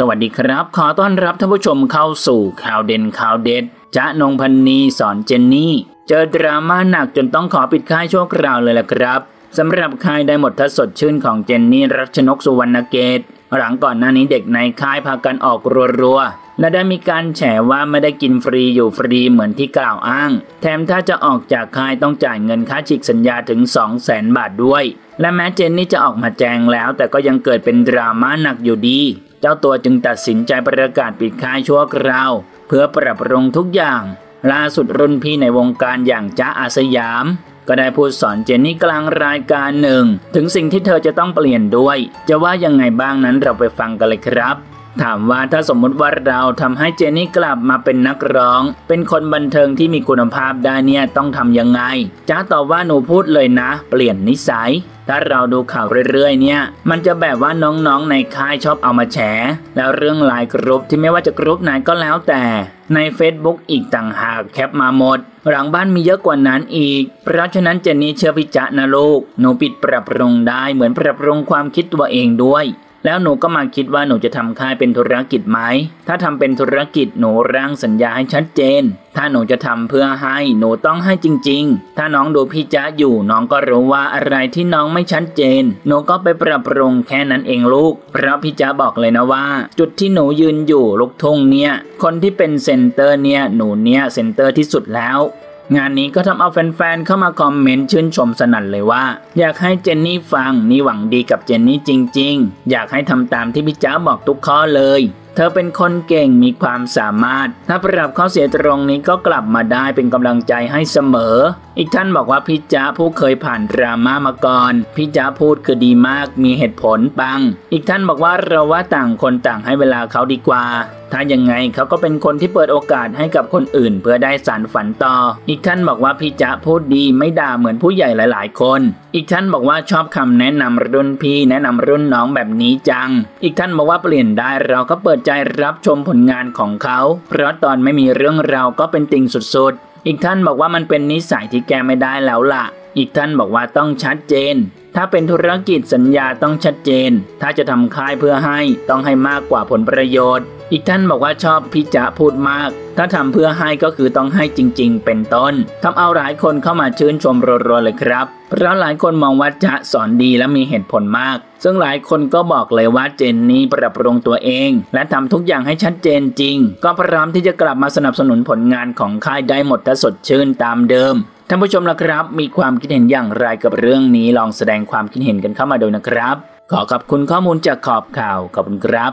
สวัสดีครับ ขอต้อนรับท่านผู้ชมเข้าสู่ข่าวเด่นข่าวเด็ดจ๊ะนงพันนีสอนเจนนี่ เจอดราม่าหนักจนต้องขอปิดค่ายชั่วคราวเลยล่ะครับสำหรับค่ายได้หมดทัศสดชื่นของเจนนี่รัชนกสุวรรณเกตหลังก่อนหน้านี้เด็กในค่ายพากันออกรัวๆและได้มีการแฉว่าไม่ได้กินฟรีอยู่ฟรีเหมือนที่กล่าวอ้าง แถมถ้าจะออกจากค่ายต้องจ่ายเงินค่าฉีกสัญญาถึง 2 0 0แสนบาทด้วย และแม้เจนนี่จะออกมาแจงแล้ว แต่ก็ยังเกิดเป็นดราม่าหนักอยู่ดี เจ้าตัวจึงตัดสินใจประกาศปิดค่ายชั่วคราว เพื่อปรับปรุงทุกอย่าง ล่าสุดรุ่นพี่ในวงการอย่างจ้าอาสยาม ก็ได้พูดสอนเจนนี่กลางรายการหนึ่ง ถึงสิ่งที่เธอจะต้องเปลี่ยนด้วย จะว่ายังไงบ้างนั้นเราไปฟังกันเลยครับถามว่าถ้าสมมุติว่าเราทำให้เจนนี่กลับมาเป็นนักร้อง เป็นคนบันเทิงที่มีคุณภาพได้เนี่ยต้องทำยังไงจ๊ะตอบว่าหนูพูดเลยนะ เปลี่ยนนิสัย ถ้าเราดูข่าวเรื่อยๆ เนี่ย มันจะแบบว่าน้องๆในค่ายชอบเอามาแฉ แล้วเรื่อง LINE group ที่ไม่ว่าจะกรุ๊ปไหนก็แล้วแต่ ใน Facebook อีกต่างหาก cap มาหมด หลังบ้านมีเยอะกว่านั้นอีก เพราะฉะนั้นเจนนี่เชื่อพี่จ๊ะนะลูก หนูปิดปรับปรุงได้เหมือนปรับปรุงความคิดตัวเองด้วย แล้วหนูก็มาคิดว่าหนูจะทำค่ายเป็นธุรกิจไหม ถ้าทำเป็นธุรกิจหนูร่างสัญญาให้ชัดเจน ถ้าหนูจะทำเพื่อให้หนูต้องให้จริง ๆ ถ้าน้องดูพี่จ๊ะอยู่น้องก็รู้ว่าอะไรที่น้องไม่ชัดเจน หนูก็ไปปรับปรุงแค่นั้นเองลูก เพราะพี่จ๊ะบอกเลยนะว่า จุดที่หนูยืนอยู่ลูกทุ่งเนี่ย คนที่เป็น center เนี่ยหนูเนี่ย center ที่สุดแล้ว งานนี้ก็ทำเอาแฟนๆ เข้ามาคอมเมนต์ชื่นชมสนั่นเลยว่า อยากให้เจนนี่ฟังนี่หวังดีกับเจนนี่จริง ๆ อยากให้ทำตามที่พี่จ๊ะบอกทุกข้อเลย เธอเป็นคนเก่งมีความสามารถ ถ้าปรับข้อเสียตรงนี้ก็กลับมาได้เป็นกำลังใจให้เสมอ อีกท่านบอกว่าพี่จ้าผู้เคยผ่านดราม่ามาก่อนพี่จ้าพูดคือดีมากมีเหตุผลปัง อีกท่านบอกว่าเราว่าต่างคนต่างให้เวลาเขาดีกว่า ถ้ายังไงเขาก็เป็นคนที่เปิดโอกาสให้กับคนอื่น เพื่อได้สารฝันต่อ อีกท่านบอกว่าพี่จ๊ะพูดดีไม่ด่าเหมือนผู้ใหญ่หลาย ๆ คน อีกท่านบอกว่าชอบคำแนะนำรุ่นพี่แนะนำรุ่นน้องแบบนี้จัง อีกท่านบอกว่าเปลี่ยนได้เราก็เปิดใจรับชมผลงานของเขา เพราะตอนไม่มีเรื่องเราก็เป็นติ่งสุดๆ อีกท่านบอกว่ามันเป็นนิสัยที่แก้ไม่ได้แล้วล่ะ อีกท่านบอกว่าต้องชัดเจน ถ้าเป็นธุรกิจสัญญาต้องชัดเจน ถ้าจะทำค่ายเพื่อให้ต้องให้มากกว่าผลประโยชน์ อีกท่านบอกว่าชอบพี่จะพูดมาก ถ้าทำเพื่อให้ก็คือต้องให้จริง ๆ เป็นต้นทำเอาหลายคนเข้ามาชื่นชมรัวๆเลยครับ เพราะหลายคนมองว่าจะสอนดีและมีเหตุผลมาก ซึ่งหลายคนก็บอกเลยว่าเจนนี่ปรับปรุงตัวเอง และทำทุกอย่างให้ชัดเจนจริง ก็พร้อมที่จะกลับมาสนับสนุนผลงานของค่ายได้หมดถ้าสดชื่นตามเดิม ท่านผู้ชมล่ะครับ มีความคิดเห็นอย่างไรกับเรื่องนี้ลองแสดงความคิดเห็นกันเข้ามาดูนะครับ ขอขอบคุณข้อมูลจากขอบข่าวขอบคุณครับ